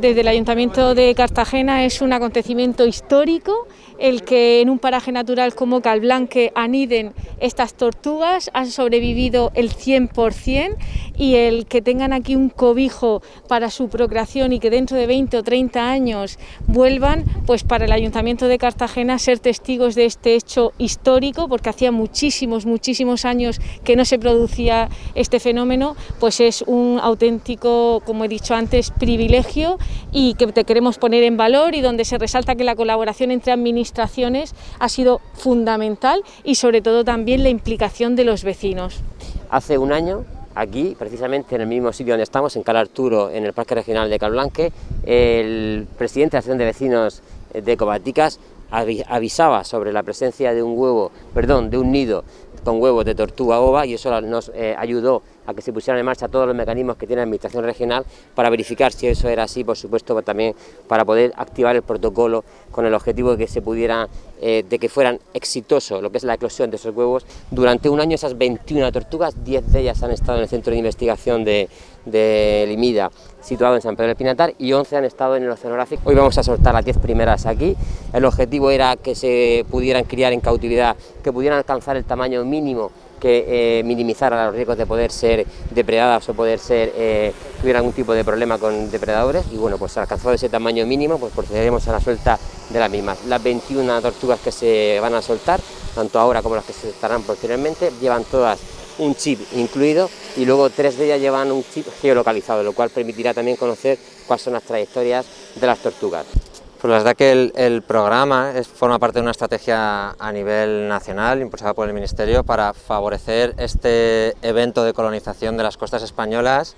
Desde el Ayuntamiento de Cartagena es un acontecimiento histórico el que en un paraje natural como Calblanque aniden estas tortugas, han sobrevivido el 100% y el que tengan aquí un cobijo para su procreación y que dentro de 20 o 30 años vuelvan, pues para el Ayuntamiento de Cartagena ser testigos de este hecho histórico, porque hacía muchísimos, muchísimos años que no se producía este fenómeno, pues es un auténtico, como he dicho antes, privilegio y que te queremos poner en valor y donde se resalta que la colaboración entre administraciones ha sido fundamental y sobre todo también la implicación de los vecinos. Hace un año aquí, precisamente en el mismo sitio donde estamos, en Cal Arturo, en el Parque Regional de Calblanque, el presidente de la de Vecinos de Cobaticas avisaba sobre la presencia de un huevo, perdón, de un nido con huevos de tortuga ova y eso nos eh, ayudó a que se pusieran en marcha todos los mecanismos que tiene la Administración Regional para verificar si eso era así, por supuesto, pues también para poder activar el protocolo con el objetivo de que se pudiera, eh, de que fueran exitosos lo que es la eclosión de esos huevos. Durante un año esas 21 tortugas, 10 de ellas han estado en el Centro de Investigación de, de Limida, situado en San Pedro del Pinatar, y 11 han estado en el oceanográfico. Hoy vamos a soltar las 10 primeras aquí. El objetivo era que se pudieran criar en cautividad, que pudieran alcanzar el tamaño mínimo que eh, minimizara los riesgos de poder ser depredadas o poder ser, eh, algún tipo de problema con depredadores y bueno, pues alcanzado ese tamaño mínimo, pues procederemos a la suelta de las mismas. Las 21 tortugas que se van a soltar, tanto ahora como las que se estarán posteriormente, llevan todas un chip incluido y luego tres de ellas llevan un chip geolocalizado, lo cual permitirá también conocer cuáles son las trayectorias de las tortugas. Pues la verdad que el, programa forma parte de una estrategia a nivel nacional impulsada por el Ministerio para favorecer este evento de colonización de las costas españolas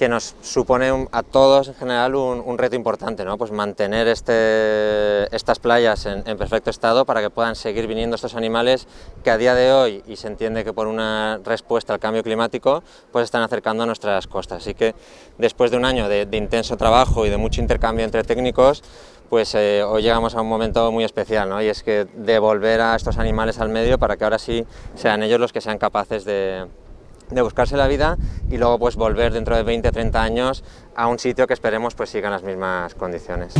que nos supone a todos en general un, reto importante, ¿no? pues mantener este, estas playas en, perfecto estado para que puedan seguir viniendo estos animales que a día de hoy, y se entiende que por una respuesta al cambio climático, pues están acercando a nuestras costas. Así que después de un año de, intenso trabajo y de mucho intercambio entre técnicos, pues eh, hoy llegamos a un momento muy especial, ¿no? y es que devolver a estos animales al medio para que ahora sí sean ellos los que sean capaces de, de buscarse la vida y luego pues volver dentro de 20 o 30 años a un sitio que esperemos pues siga en las mismas condiciones.